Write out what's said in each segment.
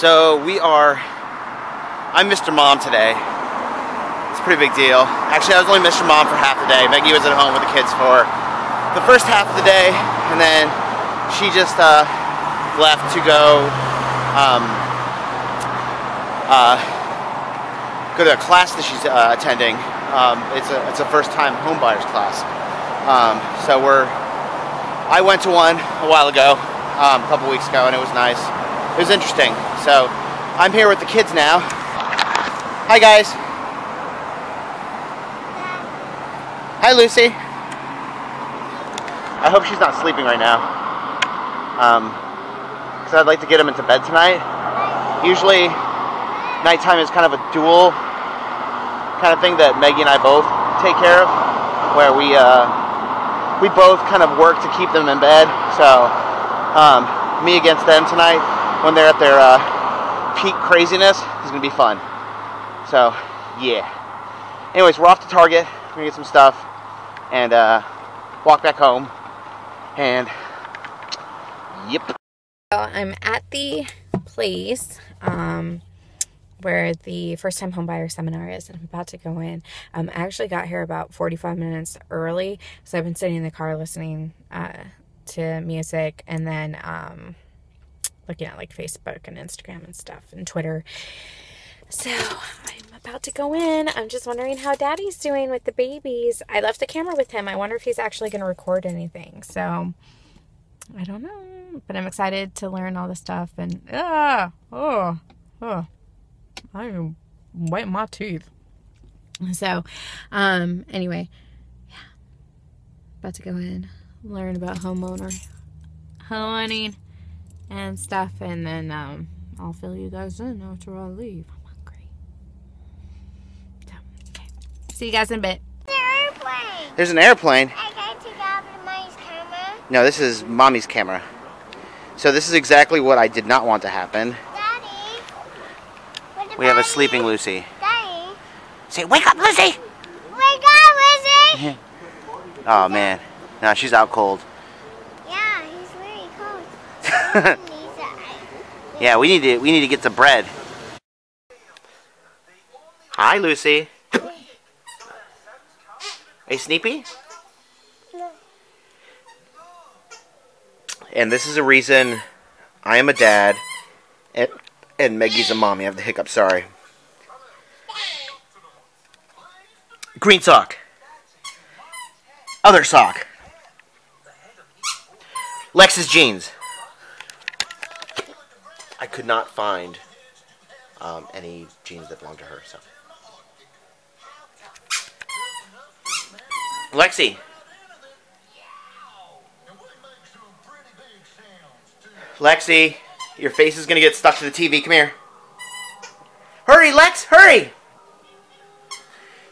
So we are. I'm Mr. Mom today. It's a pretty big deal. Actually, I was only Mr. Mom for half the day. Meggie was at home with the kids for the first half of the day, and then she just uh, left to go um, uh, go to a class that she's uh, attending. Um, it's a it's a first time homebuyers class. Um, so we're I went to one a while ago, um, a couple weeks ago, and it was nice. It was interesting. So I'm here with the kids now. Hi guys. Hi Lucy. I hope she's not sleeping right now. Um, because I'd like to get them into bed tonight. Usually, nighttime is kind of a dual kind of thing that Maggie and I both take care of, where we uh, we both kind of work to keep them in bed. So, um, me against them tonight when they're at their uh, peak craziness is gonna be fun. So, yeah. Anyways, we're off to Target. We're gonna get some stuff and uh, walk back home. And yep. I'm at the place um, where the first time homebuyer seminar is, and I'm about to go in. Um, I actually got here about 45 minutes early, so I've been sitting in the car listening uh, to music and then um, looking at like Facebook and Instagram and stuff and Twitter. So I'm about to go in. I'm just wondering how daddy's doing with the babies. I left the camera with him. I wonder if he's actually going to record anything. So I don't know, but I'm excited to learn all the stuff and ah, oh, oh, I am whitening my teeth. So, um, anyway, yeah, about to go in, learn about homeowner, homeowning, and stuff, and then um, I'll fill you guys in after I leave. I'm hungry. So, okay, see you guys in a bit. airplane. There's an airplane. I got to grab mommy's camera. No, this is mommy's camera. So this is exactly what I did not want to happen. Daddy. We have a sleeping? Lucy. Daddy. Say, wake up, Lucy! Wake up, Lizzie. Oh man, no, she's out cold. yeah, he's very cold. Needs a- Yeah, we need to we need to get some bread. Hi, Lucy. Are you sleepy? And this is a reason I am a dad, and, and Maggie's a mommy. I have the hiccup. Sorry. Green sock. Other sock. Lex's jeans. I could not find um, any jeans that belonged to her. So, Lexi. Lexi, your face is gonna get stuck to the TV. Come here. Hurry, Lex, hurry!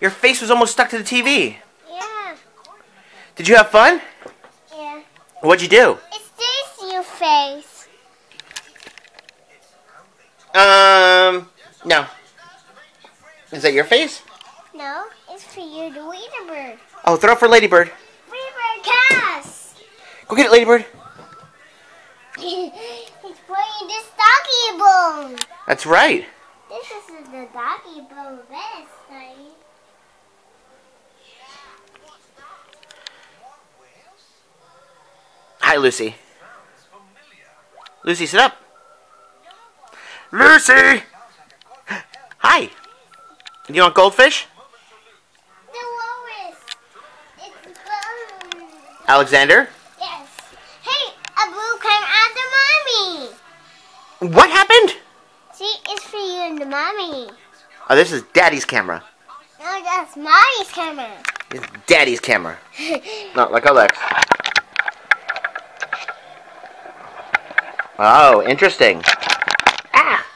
Your face was almost stuck to the TV. Yeah. Did you have fun? Yeah. What'd you do? It's this your face. Um, no. Is that your face? No, it's for you, the Weederbird. Oh, throw it for Ladybird. Ladybird, Cass. Go get it, Ladybird. it's for you, this doggy bone. That's right. This is the doggy bone vest, right? Hi, Lucy. Lucy, sit up. Lucy! Hi. You want goldfish? The Lois. It's bone. Alexander? Yes. Hey, a blue came the mommy. What happened? See, it's for you and the mommy. Oh, this is Daddy's camera. No, that's mommy's camera. It's Daddy's camera. Not like Alex. Oh, interesting. Ah!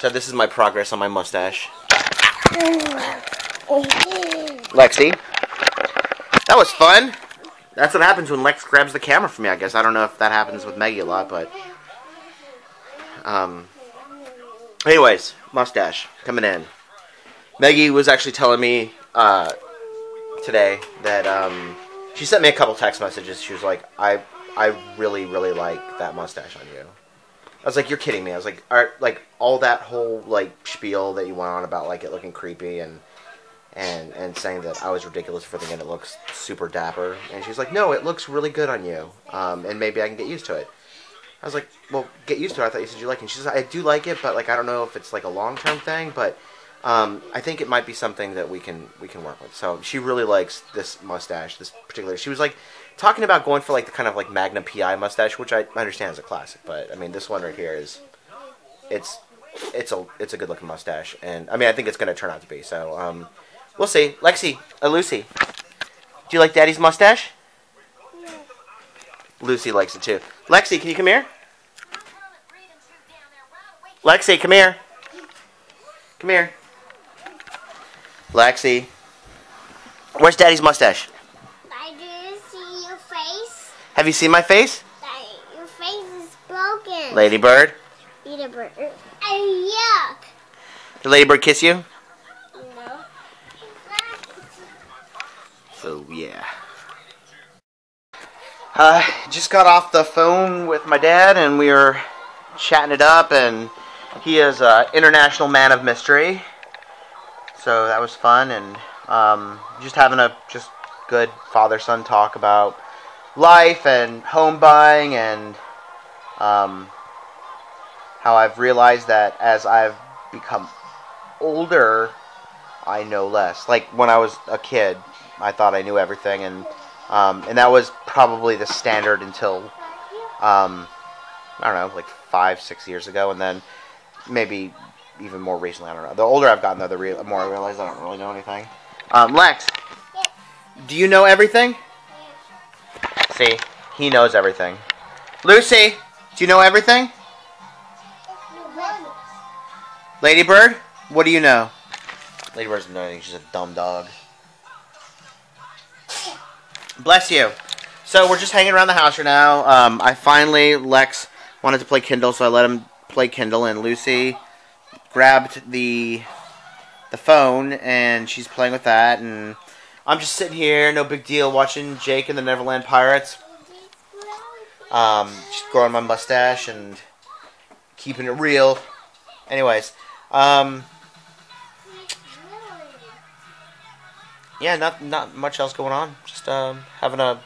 So this is my progress on my mustache. Lexi. That was fun. That's what happens when Lex grabs the camera from me, I guess. I don't know if that happens with Maggie a lot, but... Um... Anyways, mustache coming in. Maggie was actually telling me uh, today that um, she sent me a couple text messages. She was like, "I I really, really like that mustache on you. I was like, you're kidding me. I was like, are, like all that whole like spiel that you went on about like it looking creepy and and and saying that I was ridiculous for thinking it looks super dapper. And she's like, no, it looks really good on you. Um, and maybe I can get used to it. I was like, well, get used to it. I thought you said you like it. And she says, I do like it, but like I don't know if it's like a long term thing, but um, I think it might be something that we can we can work with. So she really likes this mustache, this particular. She was like talking about going for like the kind of like Magnum PI mustache, which I understand is a classic, but I mean this one right here is it's it's a it's a good looking mustache, and I mean I think it's gonna turn out to be. So um, we'll see. Lexi, uh, Lucy, do you like Daddy's mustache? Lucy likes it too. Lexi, can you come here? Lexi, come here. Come here. Lexi. Where's Daddy's mustache? I didn't see your face. Have you seen my face? Your face is broken. Ladybird. Eat a yuck. Did Ladybird kiss you? No. So yeah. Uh, just got off the phone with my dad, and we were chatting it up. And he is an international man of mystery, so that was fun. And um, just having a just good father-son talk about life and home buying, and um, how I've realized that as I've become older, I know less. Like when I was a kid, I thought I knew everything, and um, and that was probably the standard until um, I don't know, like five, six years ago, and then maybe even more recently. I don't know. The older I've gotten, though, the re- more I realize I don't really know anything. Um, Lex, do you know everything? He knows everything. Lucy, do you know everything? Ladybird, what do you know? Ladybird doesn't know anything. She's a dumb dog. Bless you. So we're just hanging around the house right now. Um, I finally Lex wanted to play Kindle, so I let him play Kindle, and Lucy grabbed the the phone and she's playing with that, and I'm just sitting here, no big deal, watching Jake and the Neverland Pirates. Um, just growing my mustache and keeping it real. Anyways, um, yeah, not not much else going on. Just um, having a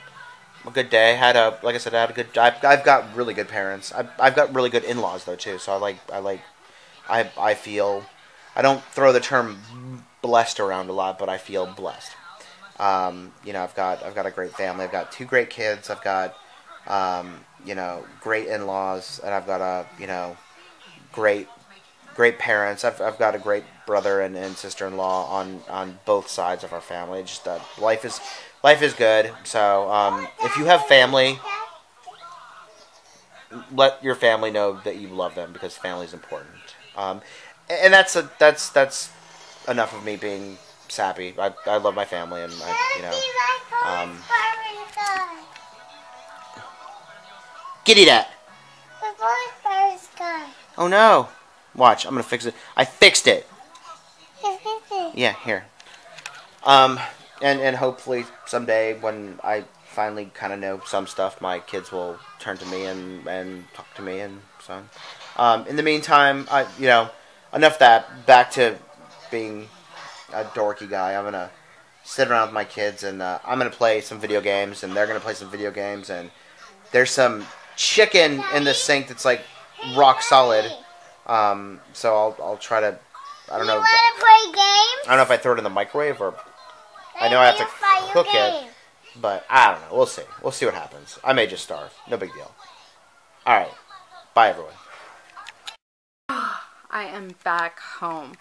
a good day. Had a like I said, I had a good. I've, I've got really good parents. I've, I've got really good in laws though too. So I like I like I I feel I don't throw the term blessed around a lot, but I feel blessed. Um, you know, I've got I've got a great family. I've got two great kids. I've got um, you know great in laws, and I've got a you know great great parents. I've, I've got a great brother and, and sister in law on, on both sides of our family. Just that life is life is good. So um, if you have family, let your family know that you love them because family is important. Um, and that's a, that's that's enough of me being sappy. I, I love my family and I, you know. Um, Giddy that. Oh no. Watch, I'm gonna fix it. I fixed it. Yeah, here. Um, and and hopefully someday when I finally kind of know some stuff, my kids will turn to me and and talk to me and so. Um, in the meantime, I you know enough that. Back to being a dorky guy. I'm gonna sit around with my kids and uh, I'm gonna play some video games and they're gonna play some video games and there's some chicken in the sink that's like rock solid. Um, so I'll I'll try to. I don't know. You want to play games? I don't know if I throw it in the microwave or I know I have to cook it, but I don't know. We'll see. We'll see what happens. I may just starve. No big deal. All right. Bye, everyone. I am back home.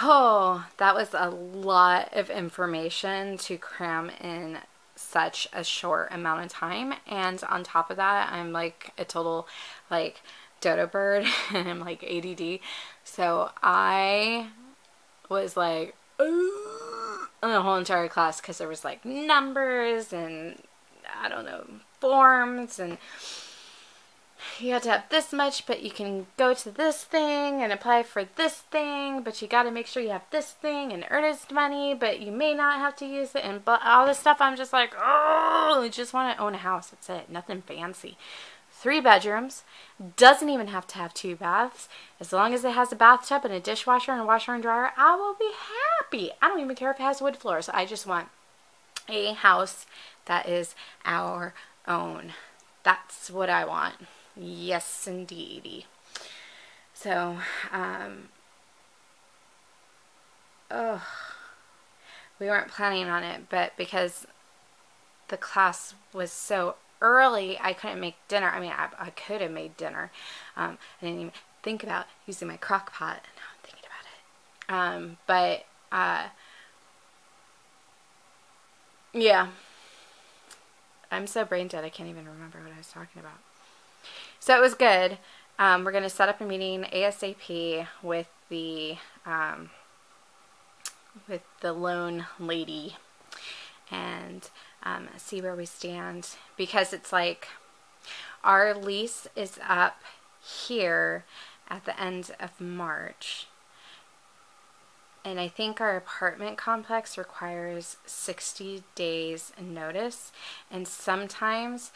Oh, that was a lot of information to cram in such a short amount of time. And on top of that, I'm like a total like dodo bird and I'm like ADD. So I was like, "Ugh," the whole entire class because there was like numbers and I don't know, forms and you have to have this much, but you can go to this thing and apply for this thing, but you got to make sure you have this thing and earnest money, but you may not have to use it and all this stuff. I'm just like, oh, I just want to own a house. That's it. Nothing fancy. Three bedrooms. Doesn't even have to have two baths. As long as it has a bathtub and a dishwasher and a washer and dryer, I will be happy. I don't even care if it has wood floors. I just want a house that is our own. That's what I want. Yes, indeedy. So, um, oh, we weren't planning on it, but because the class was so early, I couldn't make dinner. I mean, I, I could have made dinner. Um, I didn't even think about using my crock pot. Now I'm thinking about it. Um, but, uh, yeah. I'm so brain dead, I can't even remember what I was talking about. So it was good. Um, we're going to set up a meeting ASAP with the um, with the loan lady and um, see where we stand because it's like our lease is up here at the end of March. And I think our apartment complex requires 60 days notice. And sometimes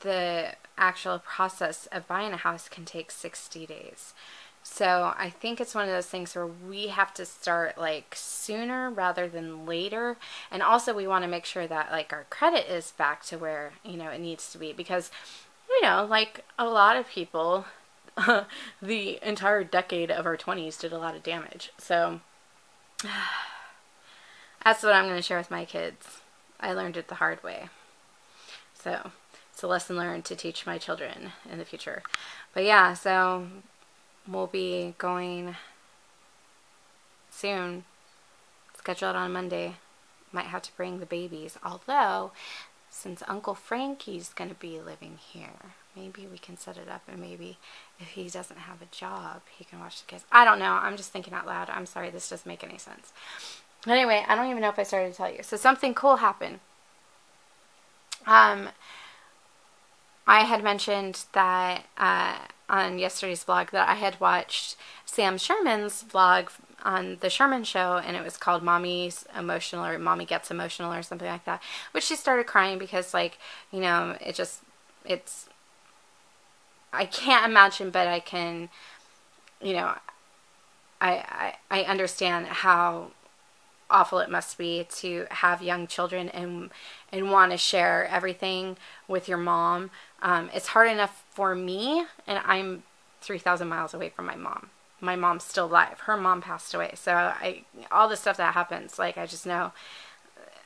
the actual process of buying a house can take 60 days. So I think it's one of those things where we have to start like sooner rather than later. And also we want to make sure that like our credit is back to where, you know, it needs to be because you know, like a lot of people the entire decade of our 20s did a lot of damage. So that's what I'm going to share with my kids. I learned it the hard way. So it's a lesson learned to teach my children in the future. But yeah, so we'll be going soon. Scheduled on Monday. Might have to bring the babies. Although, since Uncle Frankie's going to be living here, maybe we can set it up and maybe if he doesn't have a job, he can watch the kids. I don't know. I'm just thinking out loud. I'm sorry. This doesn't make any sense. Anyway, I don't even know if I started to tell you. So something cool happened. Um, I had mentioned that uh, on yesterday's vlog that I had watched Sam Sherman's vlog on the Sherman show and it was called Mommy's Emotional or Mommy Gets Emotional or something like that. Which she started crying because like, you know, it just it's I can't imagine but I can you know I I, I understand how awful it must be to have young children and and want to share everything with your mom. Um, it's hard enough for me, and I'm 3,000 miles away from my mom. My mom's still alive. Her mom passed away. So I all the stuff that happens, like I just know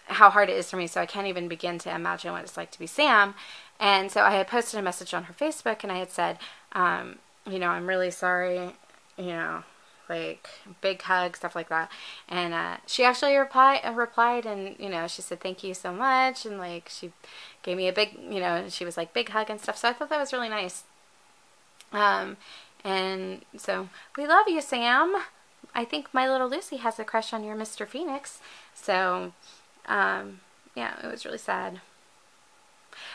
how hard it is for me. So I can't even begin to imagine what it's like to be Sam. And so I had posted a message on her Facebook, and I had said, um, you know, I'm really sorry. You know, like big hug, stuff like that. And uh, she actually replied, uh, replied, and you know, she said thank you so much, and like she gave me a big, you know, she was like big hug and stuff. So I thought that was really nice. Um, and so we love you, Sam. I think my little Lucy has a crush on your Mr. Phoenix. So, um, yeah, it was really sad.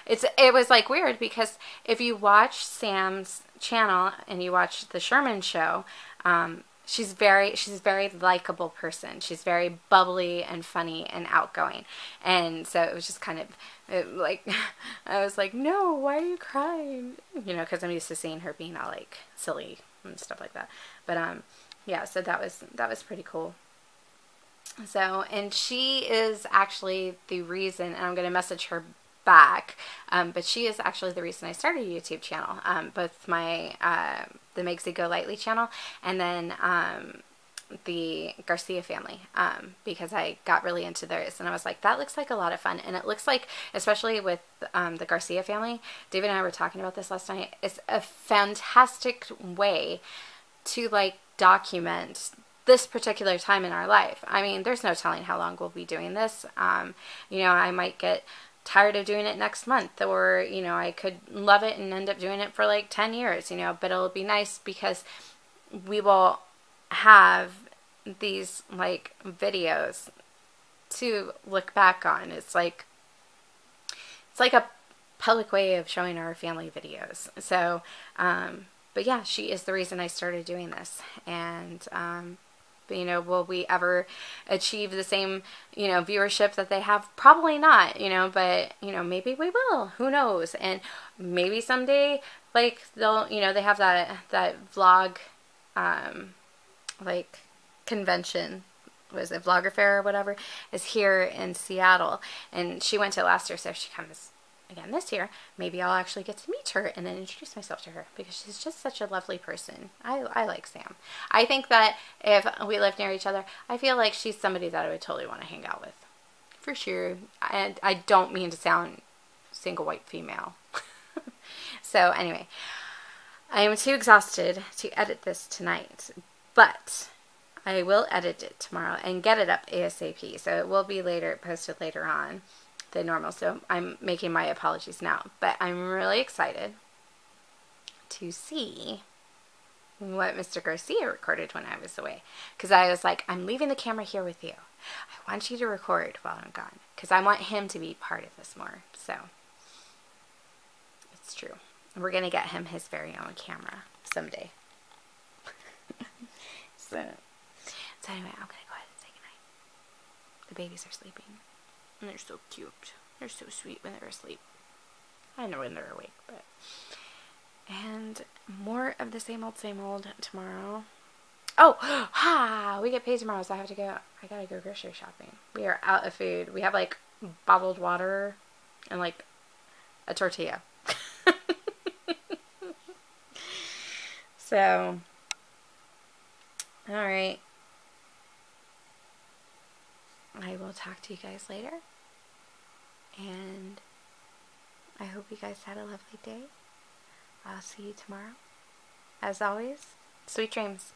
It's it was like weird because if you watch Sam's channel and you watch the Sherman show, um, she's very she's a very likable person. She's very bubbly and funny and outgoing. And so it was just kind of it, like i was like no why are you crying? You know because i'm used to seeing her being all like silly and stuff like that. But um yeah so that was that was pretty cool. So and she is actually the reason and i'm going to message her back. Um, but she is actually the reason I started a YouTube channel. Um, both my uh, the Makes it Go Lightly channel and then um, the Garcia family um, because I got really into theirs and I was like, that looks like a lot of fun. And it looks like, especially with um, the Garcia family, David and I were talking about this last night, it's a fantastic way to like document this particular time in our life. I mean, there's no telling how long we'll be doing this. Um, you know, I might get tired of doing it next month or you know I could love it and end up doing it for like 10 years you know but it'll be nice because we will have these like videos to look back on it's like it's like a public way of showing our family videos. So, um, but yeah, she is the reason I started doing this. And, um, you know, will we ever achieve the same, you know, viewership that they have? Probably not, you know, but, you know, maybe we will. Who knows? And maybe someday, like, they'll, you know, they have that, that vlog, um, like, convention was it Vlogger Fair or whatever is here in Seattle and she went to last year so she comes again this year maybe I'll actually get to meet her and then introduce myself to her because she's just such a lovely person. I, I like Sam. I think that if we lived near each other I feel like she's somebody that I would totally want to hang out with. For sure. And I don't mean to sound single white female. So anyway I am too exhausted to edit this tonight but I will edit it tomorrow and get it up ASAP. So it will be later posted later on than normal. So I'm making my apologies now. But I'm really excited to see what Mr. Garcia recorded when I was away. Because I was like, I'm leaving the camera here with you. I want you to record while I'm gone. Because I want him to be part of this more. So it's true. We're going to get him his very own camera someday. so. So anyway, I'm gonna go ahead and say goodnight. The babies are sleeping. And they're so cute. They're so sweet when they're asleep. I know when they're awake, but and more of the same old same old tomorrow. Oh, ha! We get paid tomorrow, so I have to go. I gotta go grocery shopping. We are out of food. We have like bottled water and like a tortilla. so, all right. I will talk to you guys later. And I hope you guys had a lovely day. I'll see you tomorrow. As always, sweet dreams.